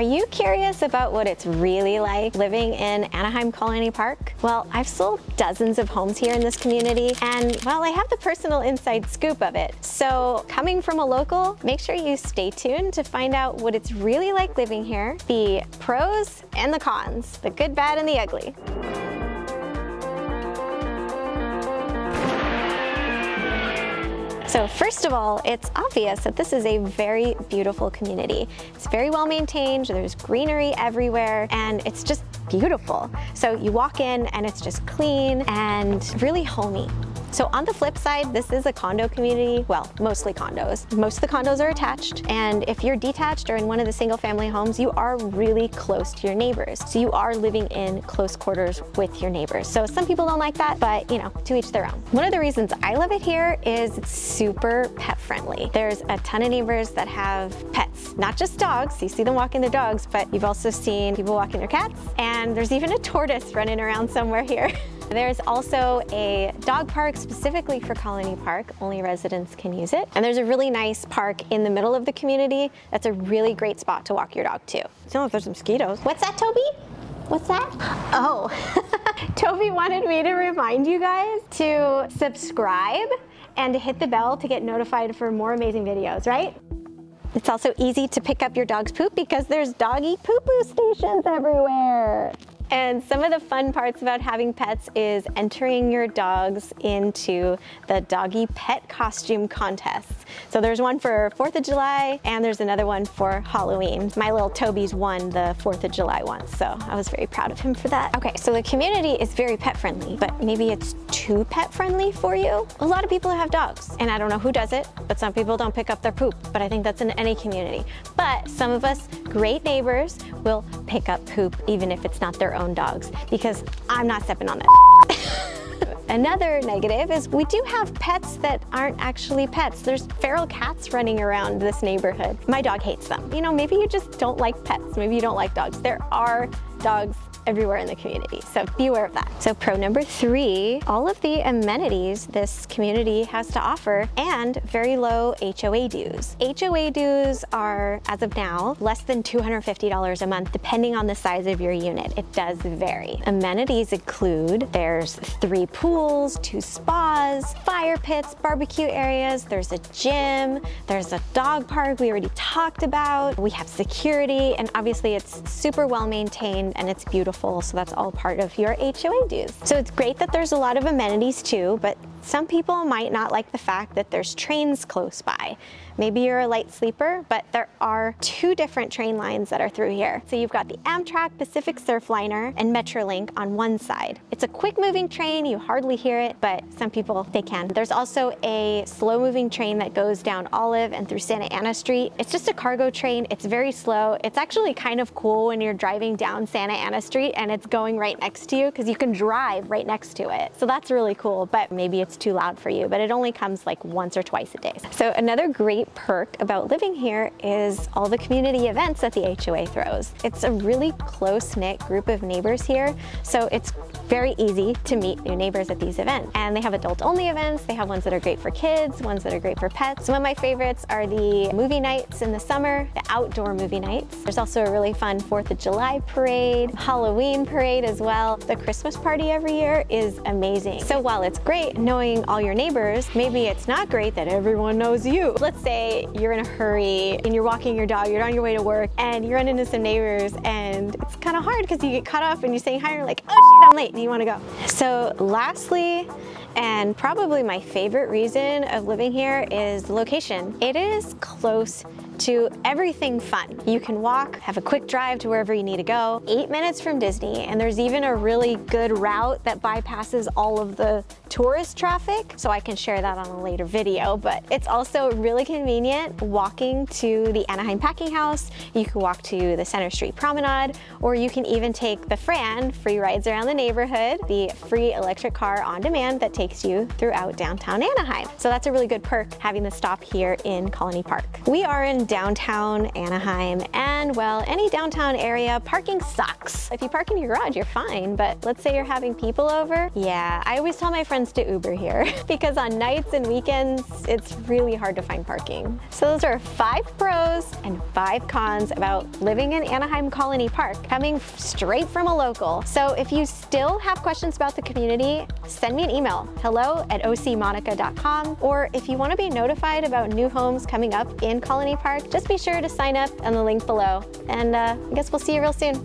Are you curious about what it's really like living in Anaheim Colony Park? Well, I've sold dozens of homes here in this community and well, I have the personal inside scoop of it. So coming from a local, make sure you stay tuned to find out what it's really like living here, the pros and the cons, the good, bad, and the ugly. So first of all, it's obvious that this is a very beautiful community. It's very well maintained, there's greenery everywhere, and it's just beautiful. So you walk in and it's just clean and really homey. So on the flip side, this is a condo community, well, mostly condos. Most of the condos are attached, and if you're detached or in one of the single family homes, you are really close to your neighbors. So you are living in close quarters with your neighbors. So some people don't like that, but you know, to each their own. One of the reasons I love it here is it's super pet friendly. There's a ton of neighbors that have pets, not just dogs. You see them walking their dogs, but you've also seen people walking their cats, and there's even a tortoise running around somewhere here. There's also a dog park specifically for Colony Park. Only residents can use it. And there's a really nice park in the middle of the community. That's a really great spot to walk your dog to. I don't know if there's mosquitoes. What's that, Toby? What's that? Oh, Toby wanted me to remind you guys to subscribe and to hit the bell to get notified for more amazing videos, right? It's also easy to pick up your dog's poop because there's doggy poo-poo stations everywhere. And some of the fun parts about having pets is entering your dogs into the doggy pet costume contests. So there's one for 4th of July and there's another one for Halloween. My little Toby's won the 4th of July one, so I was very proud of him for that. Okay, so the community is very pet friendly, but maybe it's too pet friendly for you. A lot of people have dogs and I don't know who does it, but some people don't pick up their poop, but I think that's in any community. But some of us great neighbors will pick up poop even if it's not their own dogs because I'm not stepping on that. Another negative is we do have pets that aren't actually pets. There's feral cats running around this neighborhood. My dog hates them. You know, maybe you just don't like pets. Maybe you don't like dogs. There are dogs everywhere in the community. So be aware of that. So pro number three, all of the amenities this community has to offer and very low HOA dues. HOA dues are, as of now, less than $250 a month, depending on the size of your unit. It does vary. Amenities include there's three pools, two spas, fire pits, barbecue areas, there's a gym, there's a dog park we already talked about, we have security, and obviously it's super well maintained and it's beautiful beautiful, so that's all part of your HOA dues. So it's great that there's a lot of amenities too, but some people might not like the fact that there's trains close by. Maybe you're a light sleeper, but there are two different train lines that are through here. So you've got the Amtrak Pacific Surfliner and Metrolink on one side. It's a quick moving train, you hardly hear it, but some people, they can. There's also a slow moving train that goes down Olive and through Santa Ana Street. It's just a cargo train, it's very slow. It's actually kind of cool when you're driving down Santa Ana Street and it's going right next to you because you can drive right next to it. So that's really cool, but maybe it's too loud for you, but it only comes like once or twice a day. So another great perk about living here is all the community events that the HOA throws. It's a really close-knit group of neighbors here, so it's very easy to meet new neighbors at these events. And they have adult-only events, they have ones that are great for kids, ones that are great for pets. Some of my favorites are the movie nights in the summer, the outdoor movie nights. There's also a really fun 4th of July parade, Halloween parade as well. The Christmas party every year is amazing. So while it's great knowing all your neighbors, maybe it's not great that everyone knows you. Let's say you're in a hurry and you're walking your dog, you're on your way to work and you run into some neighbors and it's kind of hard because you get caught up and you're saying hi and you're like, oh shit, I'm late, do you want to go? So lastly, and probably my favorite reason of living here is the location. It is close to everything fun. You can walk, have a quick drive to wherever you need to go, eight minutes from Disney, and there's even a really good route that bypasses all of the tourist traffic, so I can share that on a later video, but it's also really convenient walking to the Anaheim Packing House, you can walk to the Center Street Promenade, or you can even take the Fran, free rides around the neighborhood, the free electric car on demand that takes you throughout downtown Anaheim. So that's a really good perk having the stop here in Colony Park. We are in downtown Anaheim and well, any downtown area, parking sucks. If you park in your garage, you're fine, but let's say you're having people over. Yeah, I always tell my friends to Uber here because on nights and weekends, it's really hard to find parking. So those are five pros and five cons about living in Anaheim Colony Park, coming straight from a local. So if you still have questions about the community, send me an email, hello at ocmonica.com, or if you want to be notified about new homes coming up in Colony Park, just be sure to sign up on the link below. And uh, I guess we'll see you real soon.